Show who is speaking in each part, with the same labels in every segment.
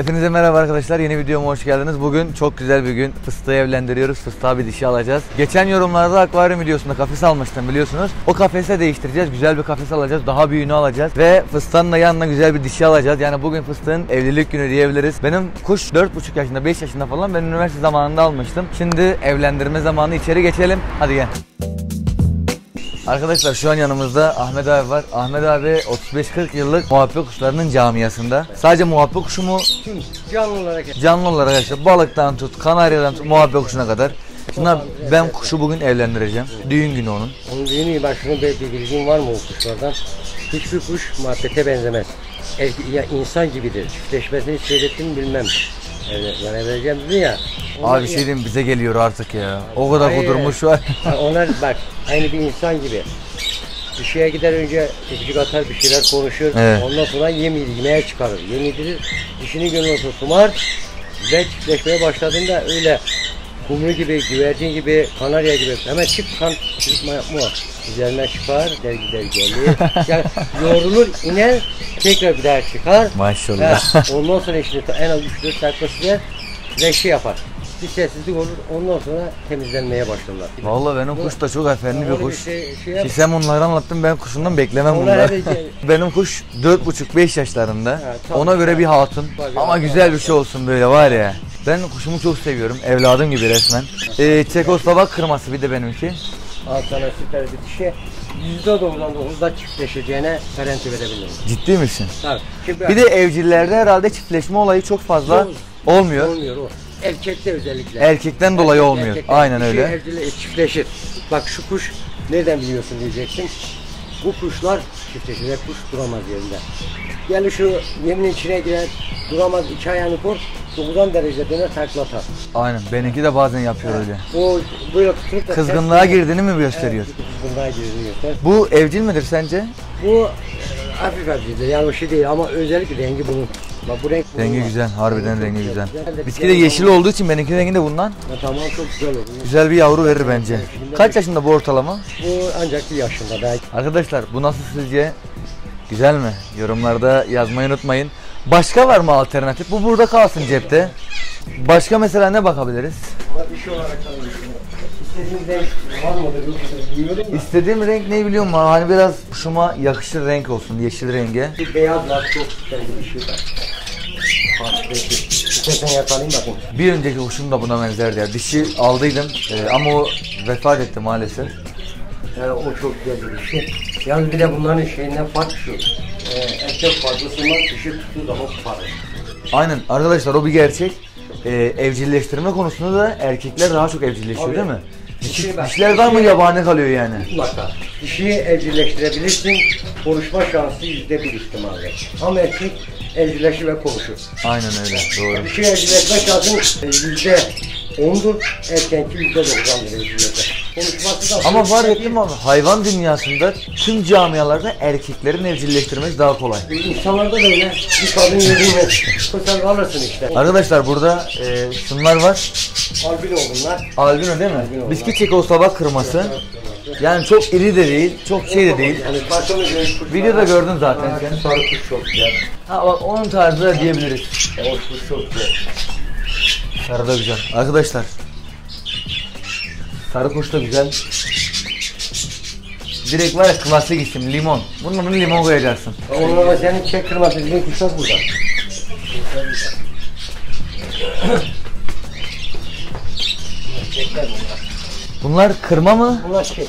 Speaker 1: Hepinize merhaba arkadaşlar. Yeni videoma hoş geldiniz. Bugün çok güzel bir gün. Fıstığı evlendiriyoruz. Fıstığa bir dişi alacağız. Geçen yorumlarda akvaryum videosunda kafes almıştım biliyorsunuz. O kafese değiştireceğiz. Güzel bir kafes alacağız. Daha büyüğünü alacağız. Ve fıstığın da yanına güzel bir dişi alacağız. Yani bugün fıstığın evlilik günü diyebiliriz. Benim kuş 4,5 yaşında 5 yaşında falan ben üniversite zamanında almıştım. Şimdi evlendirme zamanı içeri geçelim. Hadi gel. Arkadaşlar şu an yanımızda Ahmet abi var. Ahmet abi 35-40 yıllık muhabbet kuşlarının camiasında. Sadece muhabbet kuşu mu?
Speaker 2: Canlı olarak
Speaker 1: Canlı olarak işte balıktan tut, kanaryadan tut, muhabbet kuşuna kadar. Şimdi ben kuşu bugün evlendireceğim. Düğün günü onun.
Speaker 2: onun düğünü ben şunu bir, bir var mı o kuşlardan? Hiçbir kuş muhabbete benzemez. Ya insan gibidir. Çiftleşmesini hiç seyrettim bilmem. Evet, yani evleneceğim dedi ya.
Speaker 1: Abi şey diyeyim bize geliyor artık ya. O kadar
Speaker 2: Hayır.
Speaker 1: kudurmuş var.
Speaker 2: Onlar bak aynı bir insan gibi. Bir şeye gider önce öpücük atar bir şeyler konuşur.
Speaker 1: Evet.
Speaker 2: Ondan sonra yem yemeğe çıkarır. Yem yedirir. Dişini gönül olsun sumar. Ve çiftleşmeye başladığında öyle kumru gibi, güvercin gibi, kanarya gibi hemen çık kan çıkma yapma. Üzerine çıkar, dergi dergeli. yani yorulur, iner, tekrar bir daha çıkar.
Speaker 1: Maşallah.
Speaker 2: Ha, ondan sonra işte en az 3-4 dakika sürer ve şey yapar. Bir sessizlik olur, ondan sonra temizlenmeye başlarlar.
Speaker 1: Vallahi benim kuş da çok efendi bir kuş.
Speaker 2: şey- şey yap-
Speaker 1: sen bunları anlattın ben kuşundan beklemem
Speaker 2: Onlar
Speaker 1: bunları.
Speaker 2: hep-
Speaker 1: Benim kuş 4,5-5 yaşlarında.
Speaker 2: tamam.
Speaker 1: Ona göre bir hatun.
Speaker 2: Bak,
Speaker 1: Ama
Speaker 2: bak,
Speaker 1: güzel bir şey olsun böyle var ya. Ben kuşumu çok seviyorum. Evladım gibi resmen. Ee, Çekoslovak kırması bir de benimki.
Speaker 2: Al sana süper bir dişi. %99'da çiftleşeceğine garanti verebilirim.
Speaker 1: Ciddi misin?
Speaker 2: Tabii. Şimdi
Speaker 1: Bir de evcillerde herhalde çiftleşme olayı çok fazla
Speaker 2: Yok.
Speaker 1: olmuyor.
Speaker 2: olmuyor o. Erkekte özellikle.
Speaker 1: Erkekten dolayı olmuyor.
Speaker 2: Erkekte
Speaker 1: Aynen
Speaker 2: dişi
Speaker 1: öyle.
Speaker 2: evcille- çiftleşir. Bak şu kuş nereden biliyorsun diyeceksin. Bu kuşlar çiftleşir. Kuş duramaz yerinde. Yani şu yemin içine girer, duramaz iki ayağını kor, 90 derece döner takla atar.
Speaker 1: Aynen. Benimki de bazen yapıyor öyle.
Speaker 2: O böyle tutup da
Speaker 1: Kızgınlığa
Speaker 2: ters-
Speaker 1: girdiğini mi gösteriyor?
Speaker 2: Evet, kızgınlığa girdiğini göster.
Speaker 1: Bu evcil midir sence?
Speaker 2: Bu e, hafif hafif yani o şey değil ama özellikle rengi bunun. Bak bu renk bunun
Speaker 1: Rengi
Speaker 2: var.
Speaker 1: güzel. Harbiden rengi güzel.
Speaker 2: de
Speaker 1: Biski de yeşil olduğu için benimki rengi de bundan.
Speaker 2: Ya tamam çok güzel olur.
Speaker 1: Güzel bir yavru verir bence. Kaç yaşında bu ortalama?
Speaker 2: Bu ancak bir yaşında belki.
Speaker 1: Arkadaşlar bu nasıl sizce? Güzel mi? Yorumlarda yazmayı unutmayın. Başka var mı alternatif? Bu burada kalsın cepte. Başka mesela ne bakabiliriz?
Speaker 2: Bir şey olarak İstediğiniz renk var mıdır yok mudur bilmiyorum da.
Speaker 1: İstediğim renk ne biliyor musun? Hani biraz kuşuma yakışır renk olsun. Yeşil renge.
Speaker 2: Bir beyaz var çok güzel bir şey var. Bak, peki. İstersen yakalayayım bakayım.
Speaker 1: Bir önceki kuşum da buna benzerdi ya. Dişi aldıydım e, ama o vefat etti maalesef.
Speaker 2: Yani o çok güzel bir şey. Yalnız bir de bunların şeyinden fark şu. Ee, erkek fazlasından dişi tuttuğu zaman koparır.
Speaker 1: Aynen arkadaşlar o bir gerçek. E, evcilleştirme konusunda da erkekler daha çok evcilleşiyor
Speaker 2: Tabii.
Speaker 1: değil mi?
Speaker 2: Dişi
Speaker 1: Dişi, var mı yabani kalıyor yani.
Speaker 2: Mutlaka. Dişiyi evcilleştirebilirsin. Konuşma şansı yüzde bir ihtimalle. Ama erkek evcilleşir ve konuşur.
Speaker 1: Aynen öyle doğru.
Speaker 2: Dişi evcilleşme şansın e, yüzde ondur. Erkenki yüzde doksandır evcilleşme. Konuşması da...
Speaker 1: Ama fark ettim abi hayvan dünyasında tüm camialarda erkeklerin evcilleştirmesi daha kolay.
Speaker 2: İnsanlarda da öyle. Bir kadın kısa alırsın işte.
Speaker 1: Arkadaşlar burada e, şunlar var.
Speaker 2: Albino bunlar.
Speaker 1: Albino değil mi?
Speaker 2: Albino.
Speaker 1: Biski Çekoslovak kırması. Yani çok iri de değil, çok şey de değil.
Speaker 2: Yani görüş
Speaker 1: Videoda gördün zaten sen.
Speaker 2: Sarı kuş çok güzel.
Speaker 1: Ha bak onun tarzı da diyebiliriz.
Speaker 2: O kuş çok güzel.
Speaker 1: Sarı da güzel. Arkadaşlar. Sarı kuş da güzel. Direkt var ya klasik isim limon. Bunun adını limon koyacaksın.
Speaker 2: Onlara senin çek kırması bizim kuşlar burada. Çekler bunlar.
Speaker 1: Bunlar kırma mı?
Speaker 2: Bunlar çek.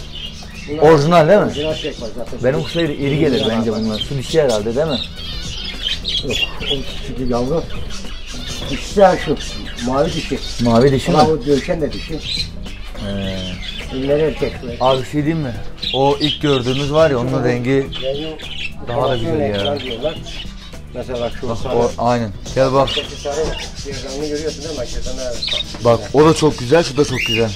Speaker 2: Bunlar
Speaker 1: Orijinal değil mi?
Speaker 2: Orijinal çek var zaten.
Speaker 1: Benim kuşlar iri gelir bence bunlar. Su dişi herhalde değil mi?
Speaker 2: Yok. Küçük yavru. İkisi de şu. Mavi dişi.
Speaker 1: Mavi dişi mi?
Speaker 2: Ama dövüşen de dişi.
Speaker 1: Ee,
Speaker 2: Ünleri erkek.
Speaker 1: abi şey diyeyim mi? O ilk gördüğümüz var ya onun rengi
Speaker 2: Yani
Speaker 1: Daha da güzel ya.
Speaker 2: diyorlar. Mesela şu
Speaker 1: bak
Speaker 2: sarı.
Speaker 1: o aynen. Gel bak.
Speaker 2: Şu sarı. Gerdanını görüyorsun değil mi? Gerdanı.
Speaker 1: Bak o da çok güzel, şu da çok güzel.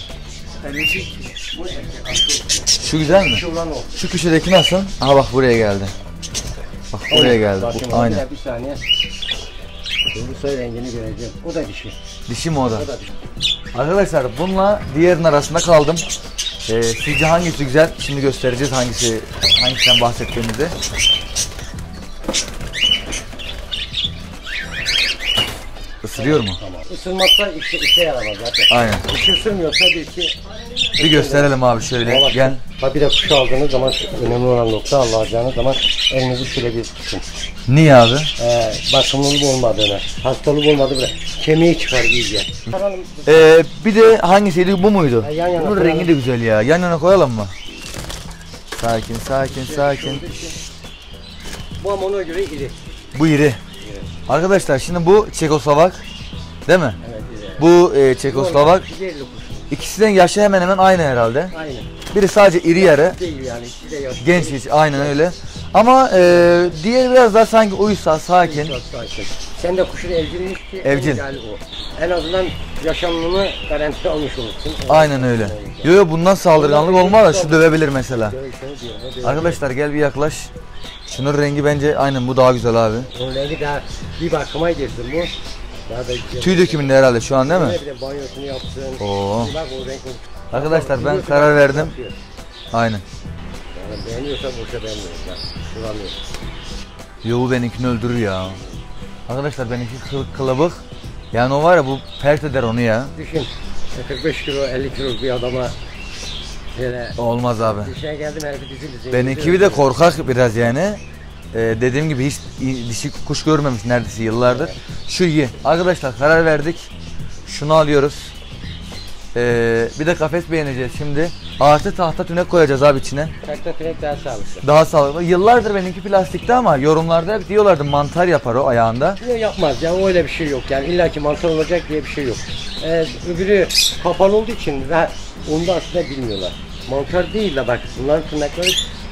Speaker 2: Bu erkek.
Speaker 1: Şu güzel mi?
Speaker 2: Şu olan o.
Speaker 1: Şu köşedeki nasıl? Aha bak buraya geldi. Bak buraya geldi. Bu, aynen.
Speaker 2: Bir saniye. Doğru soy rengini göreceğim. O da dişi.
Speaker 1: Dişi mi o da?
Speaker 2: O da dişi.
Speaker 1: Arkadaşlar bununla diğerinin arasında kaldım. Ee, sizce hangisi güzel? Şimdi göstereceğiz hangisi hangisinden bahsettiğimizi. Isırıyor mu?
Speaker 2: Tamam. Isırmazsa işe, işe yaramaz zaten.
Speaker 1: Aynen.
Speaker 2: Işe ısırmıyorsa bir iki
Speaker 1: Bir gösterelim abi şöyle.
Speaker 2: Ama
Speaker 1: Gel.
Speaker 2: Ha bir de kuşu aldığınız zaman önemli olan nokta Allah alacağınız zaman elinizi şöyle bir tutun.
Speaker 1: Niye abi?
Speaker 2: Ee, bakımlılık olmadığını, hastalık olmadığını kemiği çıkar iyice.
Speaker 1: Ee, bir de hangisiydi bu muydu?
Speaker 2: Ha, yan yana
Speaker 1: Bunun rengi de güzel ya. Yan yana koyalım mı? Sakin sakin sakin.
Speaker 2: bu ama ona göre iri.
Speaker 1: Bu iri. Arkadaşlar şimdi bu Çekoslovak değil mi?
Speaker 2: Evet.
Speaker 1: Bu e, Çekoslovak. İkisinin yaşı hemen hemen aynı herhalde.
Speaker 2: Aynen.
Speaker 1: Biri sadece iri yarı.
Speaker 2: Değil yani. İkisi de yaş.
Speaker 1: Genç hiç aynen öyle. Ama e, diğeri biraz daha sanki uysal, sakin.
Speaker 2: Çok sakin. Sen de kuşun evcilmiş ki
Speaker 1: Evcil.
Speaker 2: en. En azından yaşamını garanti almış olursun.
Speaker 1: Aynen öyle. Yo yo bundan saldırganlık olmaz da şu dövebilir mesela. Arkadaşlar gel bir yaklaş. Şunun rengi bence aynen bu daha güzel abi.
Speaker 2: Onun rengi daha bir bakıma girsin bu. Daha da güzel.
Speaker 1: Tüy dökümünde herhalde şu an değil mi?
Speaker 2: Bir de banyosunu yapsın.
Speaker 1: Oo.
Speaker 2: Bak o renk
Speaker 1: Arkadaşlar ben karar verdim. Aynen.
Speaker 2: Yani beğeniyorsa boşa beğenmiyoruz.
Speaker 1: Yo benimkini öldürür ya. Arkadaşlar benimki kıl, kılıbık. Yani o var ya bu pert eder onu ya.
Speaker 2: Düşün. 45 kilo 50 kilo bir adama şöyle
Speaker 1: Olmaz abi.
Speaker 2: dişine geldim herifi dizi dizi.
Speaker 1: Benimki bir de korkak biraz yani. Ee, dediğim gibi hiç dişi kuş görmemiş neredeyse yıllardır. Şu iyi. Arkadaşlar karar verdik. Şunu alıyoruz. Ee, bir de kafes beğeneceğiz şimdi. Artı tahta tünek koyacağız abi içine.
Speaker 2: Takta frek daha sağlıklı.
Speaker 1: Daha sağlıklı. Yıllardır benimki plastikti ama yorumlarda hep diyorlardı mantar yapar o ayağında.
Speaker 2: Yok yapmaz ya öyle bir şey yok yani illaki mantar olacak diye bir şey yok. Ee, öbürü kapalı olduğu için ve onu da aslında bilmiyorlar. Mantar değil de bak bunların tırnakları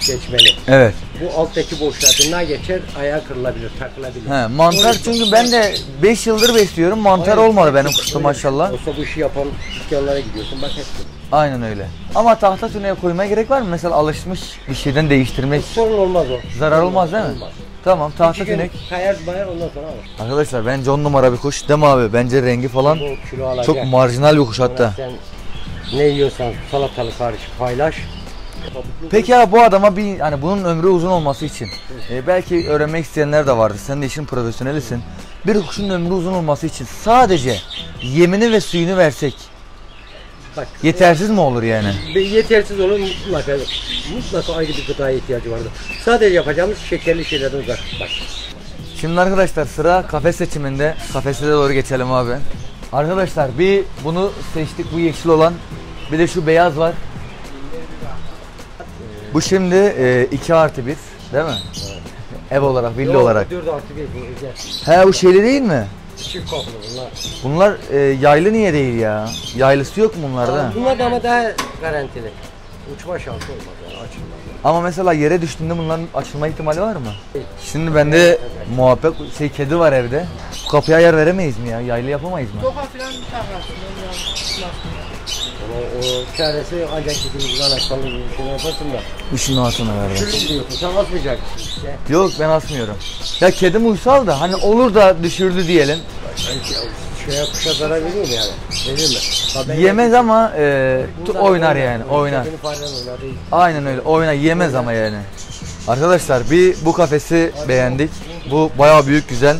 Speaker 2: geçmeli.
Speaker 1: Evet.
Speaker 2: Bu alttaki boşluğa geçer ayağı kırılabilir takılabilir.
Speaker 1: He, mantar
Speaker 2: Öyle-
Speaker 1: çünkü ben de 5 yıldır besliyorum. Mantar
Speaker 2: Aynen.
Speaker 1: olmadı benim kuşta
Speaker 2: Öyle.
Speaker 1: maşallah.
Speaker 2: Oysa bu işi yapan dükkanlara gidiyorsun bak hepsi.
Speaker 1: Aynen öyle. Ama tahta tüneye koymaya gerek var mı? Mesela alışmış bir şeyden değiştirmek
Speaker 2: Sorun olmaz o.
Speaker 1: zarar olmaz değil mi?
Speaker 2: Olmaz.
Speaker 1: Tamam tahta tünek.
Speaker 2: kayar bayar ondan sonra alır.
Speaker 1: Arkadaşlar bence on numara bir kuş değil mi abi? Bence rengi falan
Speaker 2: Bu kilo alacak.
Speaker 1: çok marjinal bir kuş hatta.
Speaker 2: Sen ne yiyorsan salatalık hariç paylaş.
Speaker 1: Peki abi bu adama bir hani bunun ömrü uzun olması için e, belki öğrenmek isteyenler de vardır. Sen de işin profesyonelisin. Bir kuşun ömrü uzun olması için sadece yemini ve suyunu versek
Speaker 2: Bak
Speaker 1: yetersiz mi olur yani?
Speaker 2: Yetersiz olur mutlaka mutlaka ayrı bir gıdaya ihtiyacı vardır. Sadece yapacağımız şekerli şeylerden uzak tutmak.
Speaker 1: Şimdi arkadaşlar sıra kafes seçiminde. Kafese doğru geçelim abi. Arkadaşlar bir bunu seçtik bu yeşil olan. Bir de şu beyaz var. Bu şimdi 2 artı 1 değil mi? Ev olarak, villa olarak.
Speaker 2: 4 artı 1 bu özel.
Speaker 1: He bu şeyli değil mi?
Speaker 2: Çift kaplı bunlar.
Speaker 1: Bunlar e, yaylı niye değil ya? Yaylısı yok mu bunlarda?
Speaker 2: Bunlar da ama daha garantili. Uçma şansı olmaz yani açılmaz.
Speaker 1: Ama mesela yere düştüğünde bunların açılma ihtimali var mı? Şimdi bende muhabbet şey kedi var evde. Bu kapıya yer veremeyiz mi ya? Yaylı yapamayız mı?
Speaker 3: Sofa filan bir takarsın.
Speaker 2: O çaresi ancak gidip açmalı bir şey yaparsın da.
Speaker 1: Işın altına ver.
Speaker 2: Şunu diyorsun sen asmayacaksın işte.
Speaker 1: Yok ben asmıyorum. Ya kedim uysal da hani olur da düşürdü diyelim.
Speaker 2: Şeye kuşa zarar veriyor mu yani? Verir mi? Ben
Speaker 1: Yemez ama e,
Speaker 2: Bunlar
Speaker 1: oynar yani oynar.
Speaker 2: Oynar.
Speaker 1: Aynen öyle oynar yemez ama yani. Arkadaşlar bir bu kafesi beğendik. Bu bayağı büyük güzel.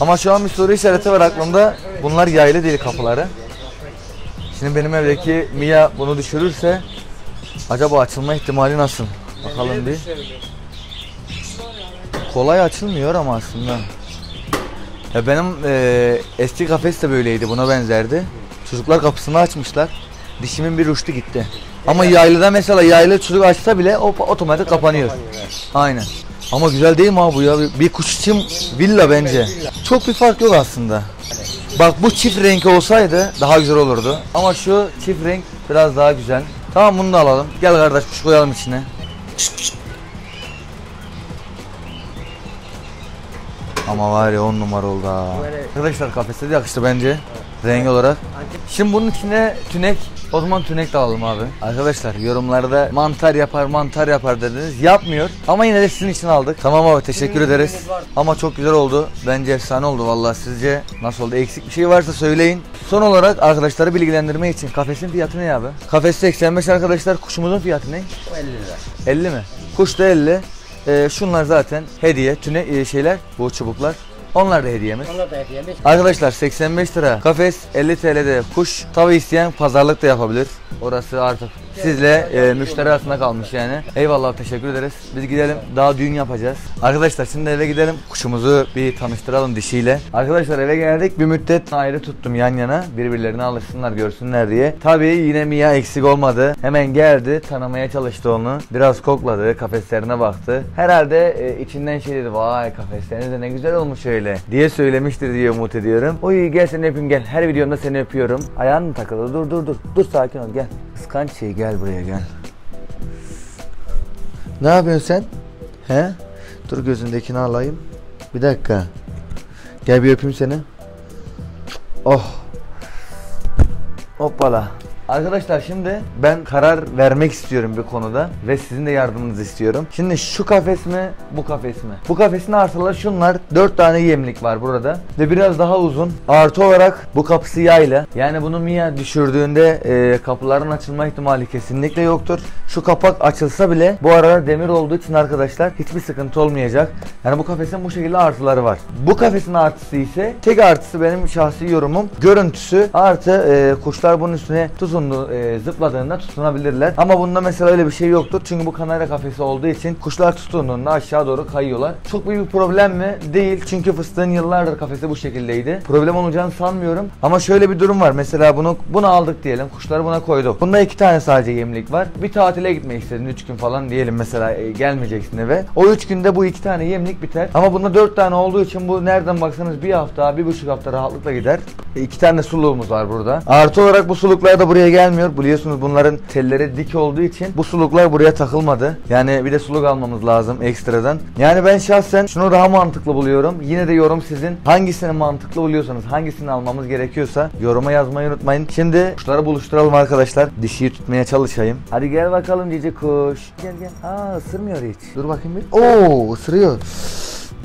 Speaker 1: Ama şu an bir soru işareti var aklımda. Bunlar yaylı değil kapıları. Şimdi benim evdeki Mia bunu düşürürse acaba açılma ihtimali nasıl? Bakalım bir. Kolay açılmıyor ama aslında. Ya benim e, eski kafes de böyleydi. Buna benzerdi. Çocuklar kapısını açmışlar. Dişimin bir uçtu gitti. Ama yaylıda mesela yaylı çocuk açsa bile o otomatik kapanıyor. Aynen. Ama güzel değil mi abi bu ya? Bir, kuş için villa bence. Çok bir fark yok aslında. Bak bu çift renk olsaydı daha güzel olurdu. Ama şu çift renk biraz daha güzel. Tamam bunu da alalım. Gel kardeş kuş koyalım içine. Ama var ya on numara oldu ha. Arkadaşlar kafeste de yakıştı bence. Renk olarak. Şimdi bunun içine tünek, o zaman tünek de alalım abi. Arkadaşlar yorumlarda mantar yapar mantar yapar dediniz. Yapmıyor ama yine de sizin için aldık. Tamam abi teşekkür ederiz. Ama çok güzel oldu. Bence efsane oldu vallahi sizce nasıl oldu? Eksik bir şey varsa söyleyin. Son olarak arkadaşları bilgilendirme için kafesin fiyatı ne abi? Kafes 85 arkadaşlar kuşumuzun fiyatı ne?
Speaker 2: O 50 lira.
Speaker 1: 50 mi? Kuş da 50. Ee, şunlar zaten hediye, tüne e, şeyler, bu çubuklar. Onlar da hediyemiz.
Speaker 2: Onlar da hediyemiz.
Speaker 1: Arkadaşlar 85 lira kafes 50 TL'de kuş. Tabi isteyen pazarlık da yapabilir. Orası artık sizle e, müşteri arasında kalmış yani. Eyvallah teşekkür ederiz. Biz gidelim daha düğün yapacağız. Arkadaşlar şimdi eve gidelim. Kuşumuzu bir tanıştıralım dişiyle. Arkadaşlar eve geldik. Bir müddet ayrı tuttum yan yana. Birbirlerine alışsınlar görsünler diye. Tabii yine Mia eksik olmadı. Hemen geldi tanımaya çalıştı onu. Biraz kokladı kafeslerine baktı. Herhalde e, içinden şey dedi. Vay kafesleriniz de ne güzel olmuş öyle diye söylemiştir diye umut ediyorum. Oy gel seni öpeyim gel. Her videomda seni öpüyorum. Ayağın mı takıldı? Dur dur dur. Dur sakin ol gel. Kıskanç şey gel buraya gel. Ne yapıyorsun sen? He? Dur gözündekini alayım. Bir dakika. Gel bir öpeyim seni. Oh. Hoppala. Arkadaşlar şimdi ben karar vermek istiyorum bir konuda ve sizin de yardımınızı istiyorum. Şimdi şu kafes mi, bu kafes mi? Bu kafesin arsaları şunlar. 4 tane yemlik var burada ve biraz daha uzun. Artı olarak bu kapısı yayla. Yani bunu Mia düşürdüğünde e, kapıların açılma ihtimali kesinlikle yoktur. Şu kapak açılsa bile bu arada demir olduğu için arkadaşlar hiçbir sıkıntı olmayacak. Yani bu kafesin bu şekilde artıları var. Bu kafesin artısı ise tek artısı benim şahsi yorumum. Görüntüsü artı e, kuşlar bunun üstüne tutundu, e, zıpladığında tutunabilirler. Ama bunda mesela öyle bir şey yoktur. Çünkü bu kanarya kafesi olduğu için kuşlar tutunduğunda aşağı doğru kayıyorlar. Çok büyük bir problem mi? Değil. Çünkü fıstığın yıllardır kafesi bu şekildeydi. Problem olacağını sanmıyorum. Ama şöyle bir durum var. Mesela bunu bunu aldık diyelim. Kuşları buna koyduk. Bunda iki tane sadece yemlik var. Bir tatile gitmek istedin 3 gün falan diyelim mesela e, gelmeyeceksin eve. O 3 günde bu iki tane yemlik biter. Ama bunda 4 tane olduğu için bu nereden baksanız bir hafta, bir buçuk hafta rahatlıkla gider. E, iki tane suluğumuz var burada. Artı olarak bu suluklar da buraya gelmiyor. Biliyorsunuz bunların telleri dik olduğu için bu suluklar buraya takılmadı. Yani bir de suluk almamız lazım ekstradan. Yani ben şahsen şunu daha mantıklı buluyorum. Yine de yorum sizin. Hangisini mantıklı buluyorsanız, hangisini almamız gerekiyorsa yoruma yazmayı unutmayın. Şimdi kuşları buluşturalım arkadaşlar. Dişiyi tutmaya çalışayım. Hadi gel bakalım cici kuş. Gel gel. Aa ısırmıyor hiç. Dur bakayım bir. Oo ısırıyor.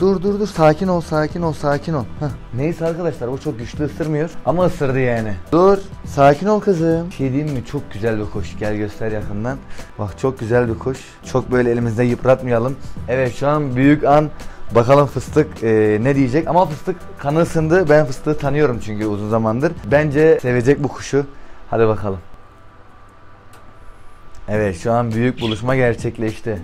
Speaker 1: Dur dur dur sakin ol sakin ol sakin ol. Heh. Neyse arkadaşlar bu çok güçlü ısırmıyor ama ısırdı yani. Dur sakin ol kızım. Bir Şey diyeyim mi çok güzel bir kuş gel göster yakından. Bak çok güzel bir kuş. Çok böyle elimizde yıpratmayalım. Evet şu an büyük an Bakalım fıstık e, ne diyecek ama fıstık kanı ısındı. Ben fıstığı tanıyorum çünkü uzun zamandır. Bence sevecek bu kuşu. Hadi bakalım. Evet şu an büyük buluşma gerçekleşti.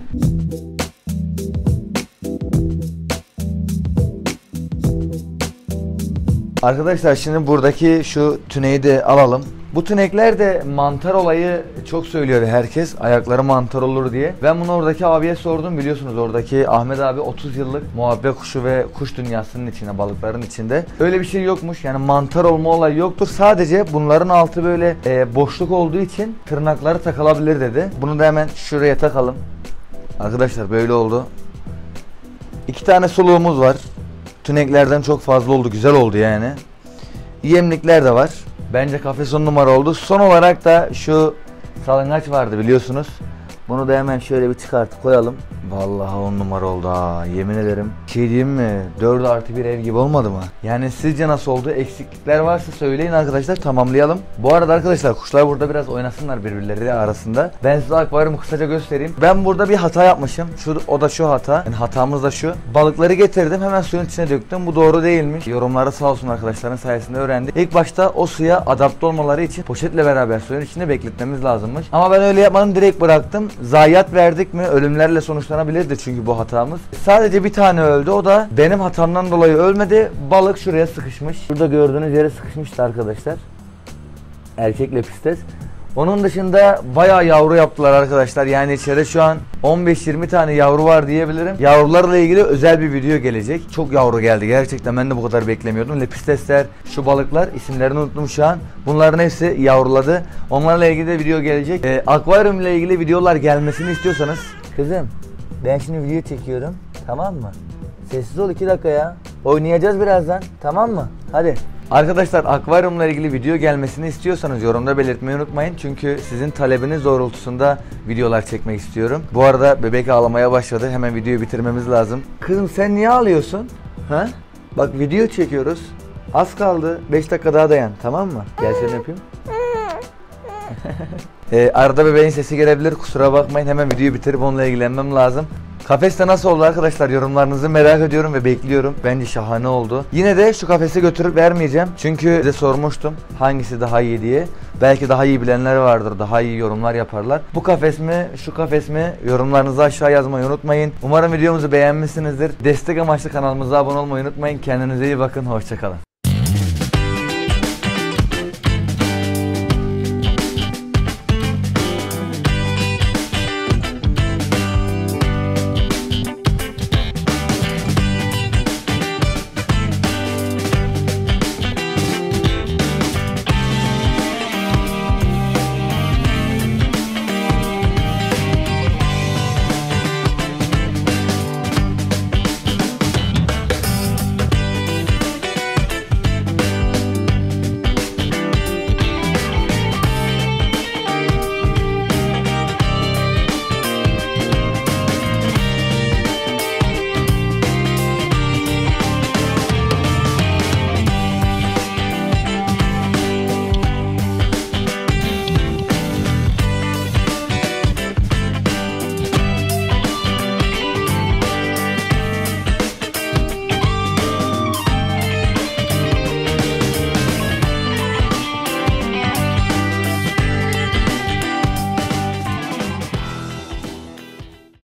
Speaker 1: Arkadaşlar şimdi buradaki şu tüneyi de alalım. Bu tünekler de mantar olayı çok söylüyor herkes. Ayakları mantar olur diye. Ben bunu oradaki abiye sordum biliyorsunuz oradaki Ahmet abi 30 yıllık muhabbet kuşu ve kuş dünyasının içinde balıkların içinde. Öyle bir şey yokmuş yani mantar olma olayı yoktur. Sadece bunların altı böyle e, boşluk olduğu için tırnakları takılabilir dedi. Bunu da hemen şuraya takalım. Arkadaşlar böyle oldu. İki tane suluğumuz var. Tüneklerden çok fazla oldu. Güzel oldu yani. Yemlikler de var. Bence kafes on numara oldu. Son olarak da şu salıngaç vardı biliyorsunuz. Bunu da hemen şöyle bir çıkartıp koyalım. Vallahi on numara oldu ha yemin ederim. Şey diyeyim mi 4 artı bir ev gibi olmadı mı? Yani sizce nasıl oldu? Eksiklikler varsa söyleyin arkadaşlar tamamlayalım. Bu arada arkadaşlar kuşlar burada biraz oynasınlar birbirleri arasında. Ben size akvaryumu kısaca göstereyim. Ben burada bir hata yapmışım. Şu, o da şu hata. Yani hatamız da şu. Balıkları getirdim hemen suyun içine döktüm. Bu doğru değilmiş. Yorumları sağ olsun arkadaşların sayesinde öğrendik. İlk başta o suya adapte olmaları için poşetle beraber suyun içinde bekletmemiz lazımmış. Ama ben öyle yapmadım direkt bıraktım. Zayiat verdik mi ölümlerle sonuçlanabilirdi çünkü bu hatamız. Sadece bir tane öldü. O da benim hatamdan dolayı ölmedi. Balık şuraya sıkışmış. Şurada gördüğünüz yere sıkışmıştı arkadaşlar. Erkekle pistes. Onun dışında bayağı yavru yaptılar arkadaşlar. Yani içeride şu an 15-20 tane yavru var diyebilirim. Yavrularla ilgili özel bir video gelecek. Çok yavru geldi gerçekten ben de bu kadar beklemiyordum. Lepistesler, şu balıklar isimlerini unuttum şu an. Bunların hepsi yavruladı. Onlarla ilgili de video gelecek. Ee, akvaryum ile ilgili videolar gelmesini istiyorsanız. Kızım ben şimdi video çekiyorum tamam mı? Sessiz ol 2 dakika ya. Oynayacağız birazdan tamam mı? Hadi. Arkadaşlar akvaryumla ilgili video gelmesini istiyorsanız yorumda belirtmeyi unutmayın. Çünkü sizin talebiniz doğrultusunda videolar çekmek istiyorum. Bu arada bebek ağlamaya başladı. Hemen videoyu bitirmemiz lazım. Kızım sen niye ağlıyorsun? Ha? Bak video çekiyoruz. Az kaldı. 5 dakika daha dayan tamam mı? Gel seni öpeyim. Ee, arada bebeğin sesi gelebilir kusura bakmayın hemen videoyu bitirip onunla ilgilenmem lazım. Kafes de nasıl oldu arkadaşlar yorumlarınızı merak ediyorum ve bekliyorum. Bence şahane oldu. Yine de şu kafese götürüp vermeyeceğim. Çünkü size sormuştum hangisi daha iyi diye. Belki daha iyi bilenler vardır. Daha iyi yorumlar yaparlar. Bu kafes mi, şu kafes mi? Yorumlarınızı aşağı yazmayı unutmayın. Umarım videomuzu beğenmişsinizdir. Destek amaçlı kanalımıza abone olmayı unutmayın. Kendinize iyi bakın. Hoşçakalın.